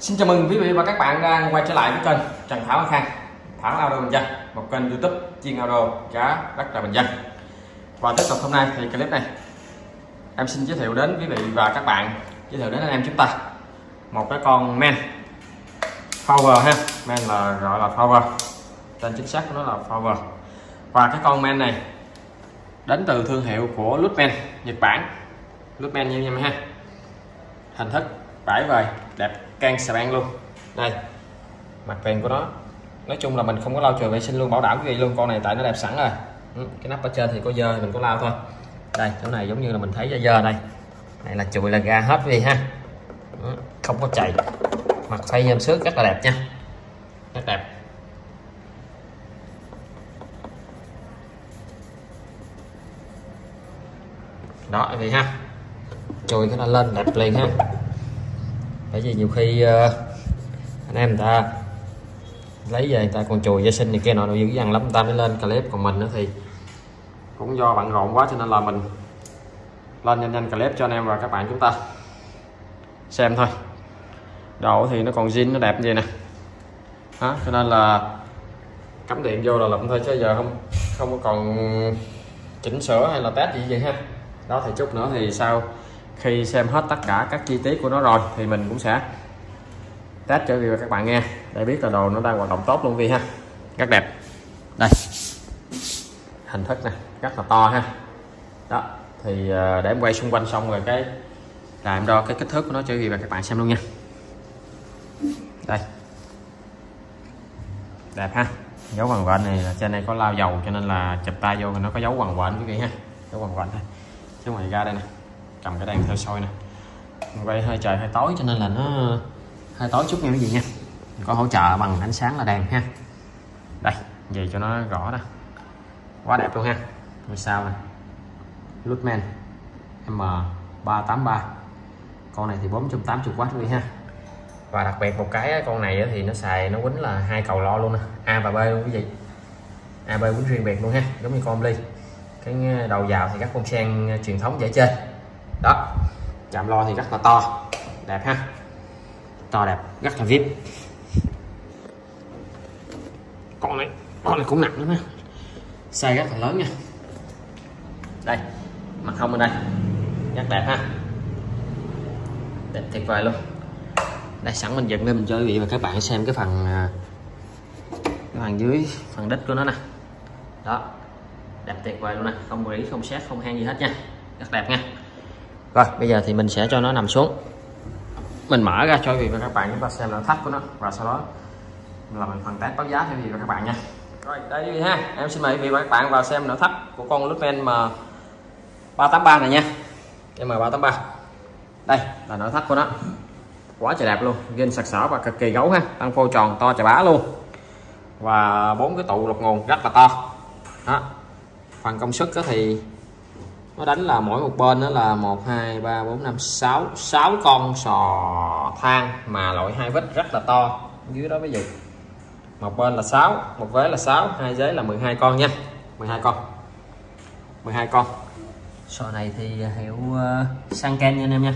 Xin chào mừng quý vị và các bạn đang quay trở lại với kênh Trần Thảo Khang. Thảo Auto Bình Dân, một kênh youtube chuyên auto giá đất là bình dân. Và tiếp tục hôm nay thì clip này, em xin giới thiệu đến quý vị và các bạn, giới thiệu đến anh em chúng ta. Một cái con men Power ha. Men là gọi là Power. Tên chính xác của nó là Power. Và cái con men này đến từ thương hiệu của Lutman Nhật Bản. Lutman như em ha. Hình thức bảy vời, đẹp can xà beng luôn. Đây mặt tiền của nó. Nói chung là mình không có lau chùi vệ sinh luôn bảo đảm cái gì luôn. Con này tại nó đẹp sẵn rồi. Ừ, cái nắp ở trên thì có dơ thì mình có lau thôi. Đây chỗ này giống như là mình thấy dơ dơ đây. Này là chùi là ra hết gì ha. Ừ, không có chảy mặt phay em xước rất là đẹp nha. Rất đẹp. Đó vậy ha. Chùi cái nó lên đẹp liền ha bởi vì nhiều khi uh, anh em ta lấy về người ta còn chùi vệ sinh thì kia nọ nó dữ dằn lắm. Người ta mới lên clip còn mình nữa thì cũng do bận rộn quá cho nên là mình lên nhanh nhanh clip cho anh em và các bạn chúng ta xem thôi. Độ thì nó còn zin nó đẹp như vậy nè. Đó, cho nên là cắm điện vô là lụm thôi chứ giờ không không có còn chỉnh sửa hay là test gì vậy ha đó thì chút nữa thì sau khi xem hết tất cả các chi tiết của nó rồi, thì mình cũng sẽ test cho các bạn nghe, để biết là đồ nó đang hoạt động tốt luôn vi ha. Rất đẹp. Đây. Hình thức này rất là to ha. Đó, thì ờ, để em quay xung quanh xong rồi cái là em đo cái kích thước của nó cho gì và các bạn xem luôn nha. Đây. Đẹp ha. Dấu hoàng quện này là trên này có lao dầu cho nên là chụp tay vô thì nó có dấu hoàng quện quý vị ha. Dấu hoàng quện thôi. Chứ ngoài ra đây nè cầm cái đèn theo soi nè. Quay hơi trời, hơi tối, cho nên là nó hơi tối chút nha quý vị nha. Có hỗ trợ bằng ánh sáng là đèn ha. Đây về cho nó rõ nè quá đẹp luôn ha. Ngôi sao nè. Lutman M383 con này thì 480W quý vị ha. Và đặc biệt một cái con này thì nó xài, nó quýnh là hai cầu lo luôn nè. A và B luôn quý vị. A, B quýnh riêng biệt luôn ha. Giống như con ly cái đầu vào thì các con sen truyền thống dễ chơi đó. Chạm lo thì rất là to. Đẹp ha. To đẹp rất là vip. Con này con này cũng nặng lắm ha. Size rất là lớn nha. Đây, mặt hông bên đây. Rất đẹp ha. Đẹp tuyệt vời luôn. Đây, sẵn mình dựng lên mình cho quý vị và các bạn xem cái phần à, cái phần dưới phần đít của nó nè. Đó. Đẹp tuyệt vời luôn nè. Không rỉ không xét, không hang gì hết nha. Rất đẹp nha rồi bây giờ thì mình sẽ cho nó nằm xuống. Mình mở ra cho quý vị và các bạn chúng ta xem là thách của nó và sau đó là mình phần test báo giá cho quý vị và các bạn nha. Rồi đây quý vị ha. Em xin mời quý vị và các bạn vào xem nội thất của con Lutman M383 này nha. M383 đây là nội thất của nó. Quá trời đẹp luôn ghin sặc sỡ và cực kỳ gấu ha. Tăng phô tròn to chà bá luôn. Và bốn cái tụ lục nguồn rất là to. Đó. Phần công suất thì nó đánh là mỗi một bên đó là 1 2 3 4 5 6 6 con sò than mà loại hai vít rất là to. Dưới đó ví dụ một bên là 6 một vế là 6 hai giấy là 12 con nha. 12 con. 12 con. Sò này thì à, hiệu à, uh, Sanken nha anh em nha.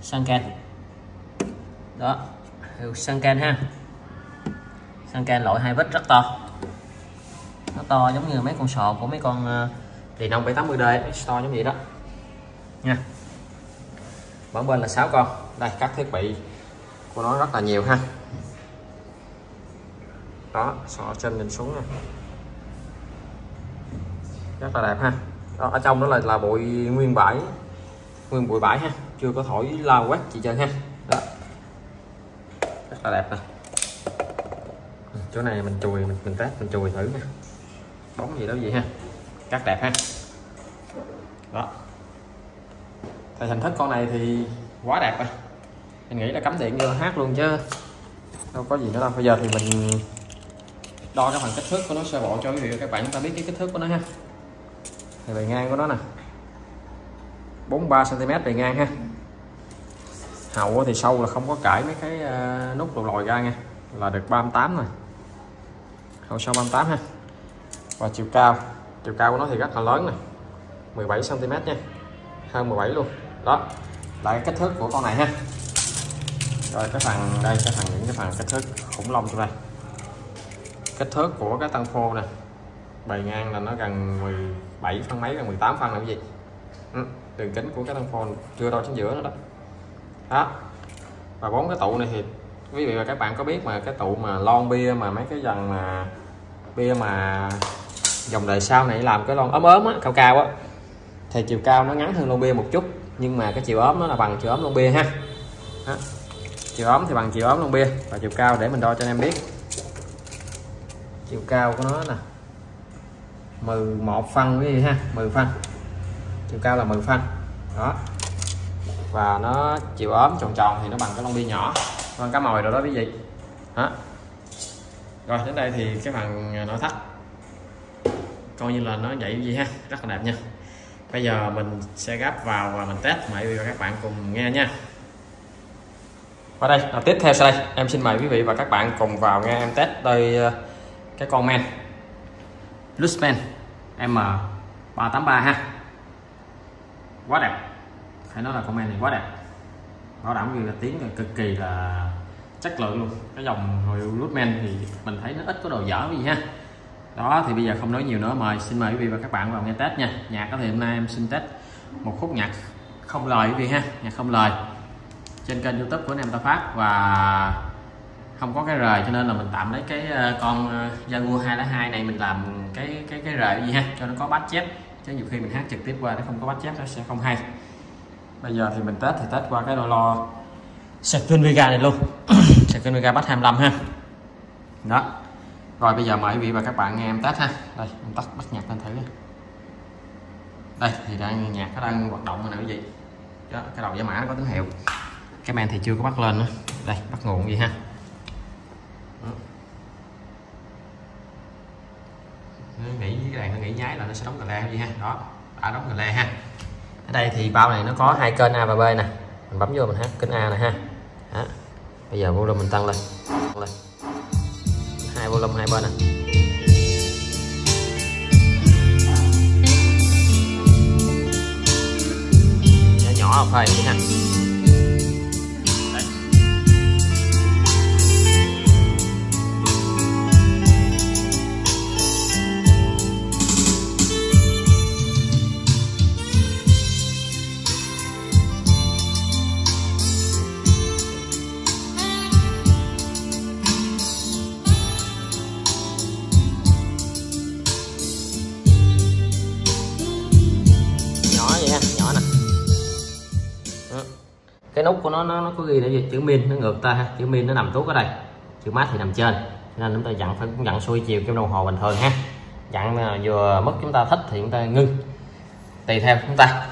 Sanken đó hiệu Sanken ha. Sanken loại hai vít rất to. Nó to giống như mấy con sò của mấy con uh, thì nông 780D store giống vậy đó. Nha. Bảng bên là 6 con. Đây các thiết bị của nó rất là nhiều ha. Đó sọ trên nhìn xuống nè rất là đẹp ha. Đó, ở trong đó là là bụi nguyên bãi nguyên bụi bãi ha. Chưa có thổi la quét chị trơn ha. Đó. Rất là đẹp nè. Chỗ này mình chùi mình, mình test mình chùi thử nha. Bóng gì đó gì ha rất đẹp ha. Đó. Thì hình thức con này thì quá đẹp rồi. Mình nghĩ là cắm điện vô hát luôn chứ. Đâu có gì nữa đâu. Bây giờ thì mình đo cái phần kích thước của nó sơ bộ cho quý vị và các bạn chúng ta biết cái kích thước của nó ha. Thì bề ngang của nó nè. 43 cm bề ngang ha. Hậu thì sâu là không có cãi mấy cái ờ, nút lồi lòi ra nha. Là được 38 rồi. Hậu sâu 38 ha. Và chiều cao chiều cao của nó thì rất là lớn này. 17 cm nha. Hơn 17 luôn. Đó là cái kích thước của con này ha rồi cái phần đây cái phần những cái phần kích thước khủng long cho đây. Kích thước của cái tăng phô nè. Bề ngang là nó gần 17 phân mấy gần 18 phân là cái gì? Ừ, đường kính của cái tăng phô chưa đo chính giữa nữa đó. Đó. Và bốn cái tụ này thì quý vị và các bạn có biết mà cái tụ mà lon bia mà mấy cái dàn mà bia mà dòng đời sau này làm cái lon ốm ốm á, cao cao á. Thì chiều cao nó ngắn hơn lon bia một chút, nhưng mà cái chiều ốm nó là bằng chiều ốm lon bia ha. Đó. chiều ốm thì bằng chiều ốm lon bia, và chiều cao để mình đo cho anh em biết. Chiều cao của nó nè 11 phân cái gì ha 10 phân. Chiều cao là 10 phân. Đó. Và nó chiều ốm tròn tròn thì nó bằng cái lon bia nhỏ con cá mồi rồi đó quý vị đó. Rồi, đến đây thì cái phần à, nội thất coi như là nó vậy gì ha? Rất là đẹp nha. Bây giờ mình sẽ gắp vào và mình test mời quý vị và các bạn cùng nghe nha. Và đây là tiếp theo sau đây, em xin mời quý vị và các bạn cùng vào nghe em test đây ờ, cái con men. Luxman M383 ha. Quá đẹp. Phải nói là con men này quá đẹp. Bảo đảm như là tiếng cực kỳ là chất lượng luôn. Cái dòng hồi Luxman thì mình thấy nó ít có đồ dở gì ha đó thì bây giờ không nói nhiều nữa mời xin mời quý vị và các bạn vào nghe test nha. Nhạc có thể hôm nay em xin test một khúc nhạc không lời quý vị ha nhạc không lời trên kênh youtube của anh em ta phát. Và không có cái rời cho nên là mình tạm lấy cái ờ, con ờ, hai Jaguar 202 này mình làm cái cái cái rời gì ha cho nó có bát chép. Chứ nhiều khi mình hát trực tiếp qua nó không có bát chép nó sẽ không hay. Bây giờ thì mình test thì test qua cái đôi lo Second Vega này luôn. Second Vega bắt 25 ha. Đó rồi bây giờ mời quý vị và các bạn nghe em test ha. Đây em tắt bắt nhạc lên thử đây thì đang nhạc nó đang hoạt động rồi nè quý vị. Đó, cái đầu giá mã nó có tín hiệu. Cái men thì chưa có bắt lên nữa. Đây bắt nguồn gì ha. Nó nghĩ cái đèn nó nghĩ nháy là nó sẽ đóng cà le gì ha. Đó đã đóng cà le ha. Ở đây thì bao này nó có hai kênh A và B nè. Mình bấm vô mình hát kênh A này ha. Đó. bây giờ volume mình tăng lên. Tăng lên hai volume hai bên nè nhỏ nhỏ phải đi ha đúc của nó nó, nó có ghi là gì? Chữ min nó ngược ta ha. Chữ min nó nằm tuốt ở đây. Chữ mát thì nằm trên. Nên chúng ta dặn phải cũng dặn xuôi chiều trong đồng hồ bình thường ha. Dặn vừa mất chúng ta thích thì chúng ta ngưng. Tùy theo chúng ta.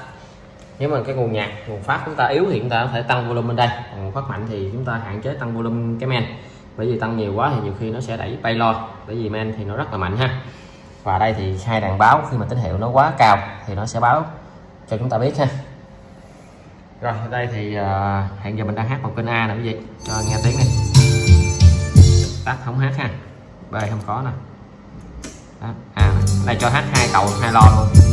Nếu mà cái nguồn nhạc nguồn phát chúng ta yếu thì chúng ta có thể tăng volume bên đây. Còn nguồn phát mạnh thì chúng ta hạn chế tăng volume cái men. Bởi vì tăng nhiều quá thì nhiều khi nó sẽ đẩy bay lo bởi vì men thì nó rất là mạnh ha. Và đây thì hai đàn báo khi mà tín hiệu nó quá cao thì nó sẽ báo cho chúng ta biết ha rồi ở đây thì à, uh, hiện giờ mình đang hát một kênh A nè quý vị. Cho nghe tiếng này tắt không hát ha. B không có nè. Đó, đây cho hát hai cầu hai lo luôn.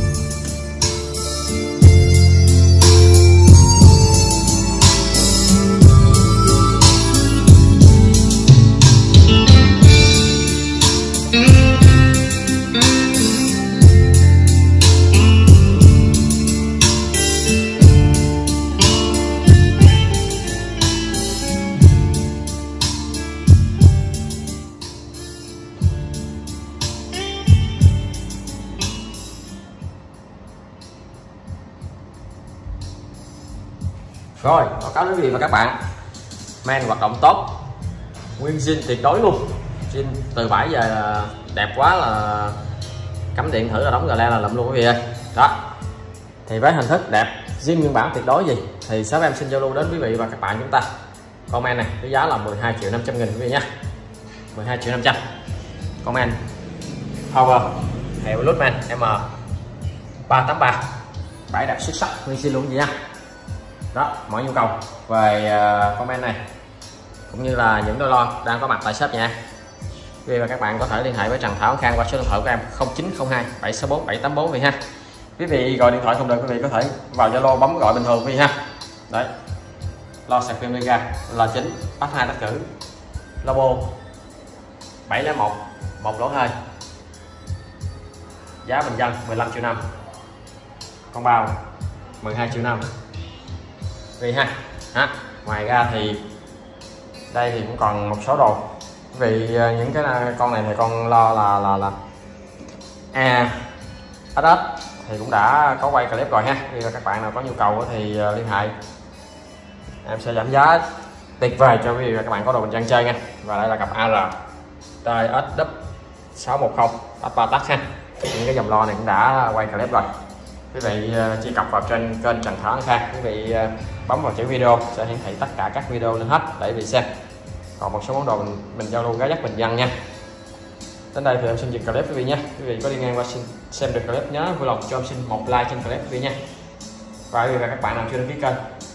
Rồi, báo cáo quý vị và các bạn. Men hoạt động tốt. Nguyên zin tuyệt đối luôn. Zin từ 7 giờ là đẹp quá là cắm điện thử là đóng gà le là lụm luôn quý vị ơi. Đó. Thì với hình thức đẹp, zin nguyên bản tuyệt đối gì? Thì shop em xin giao lưu đến quý vị và các bạn chúng ta. Comment này, với giá là 12 triệu 500 nghìn quý vị nhé 12 triệu 500 comment. Power. Hiệu Lutman M. 383 bãi đẹp xuất sắc, nguyên xin luôn gì nha đó mọi nhu cầu. Về ờ, comment này, cũng như là những đôi lo đang có mặt tại shop nha. Quý vị và các bạn có thể liên hệ với Trần Thảo Khang qua số điện thoại của em 0902 764 784 vì ha. Quý vị gọi điện thoại không được, quý vị có thể vào Zalo bấm gọi bình thường vì ha. Đấy. Lo sạc pin ga, là chính bắt hai tắc cử lobo 701 một lỗ hơi giá bình dân 15 triệu năm. Con bao 12 triệu năm vì ha ha. Ngoài ra thì đây thì cũng còn một số đồ. Vì ờ, những cái con này thì con lo là là là. À SS thì cũng đã có quay clip rồi ha. Bây giờ các bạn nào có nhu cầu thì ờ, liên hệ. Em sẽ giảm giá tuyệt vời cho quý vị và các bạn có đồ bình dân chơi nha. Và đây là cặp AR TSW 610 Alpha Tắc ha. Những cái dòng lo này cũng đã quay clip rồi. Quý vị ờ, truy cập vào trên kênh Trần Thảo Khang quý vị ờ, bấm vào chữ video sẽ hiển thị tất cả các video lên hết để bị xem. Còn một số món đồ mình, mình giao lưu giá dắt bình dân nha. Đến đây thì em xin dừng clip quý vị nhé quý vị có đi ngang qua xin xem được clip nhớ vui lòng cho em xin một like trên clip quý vị nha. Và quý vị và các bạn nào chưa đăng ký kênh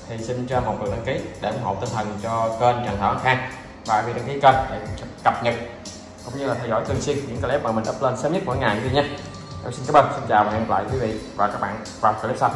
thì xin cho một lượt đăng ký để ủng hộ tinh thần cho kênh Trần Thảo Khang. Và quý vị đăng ký kênh để cập nhật cũng như là theo dõi thường xuyên những clip mà mình up lên sớm nhất mỗi ngày quý vị nhé em xin cảm ơn xin chào và hẹn gặp lại quý vị và các bạn vào clip sau.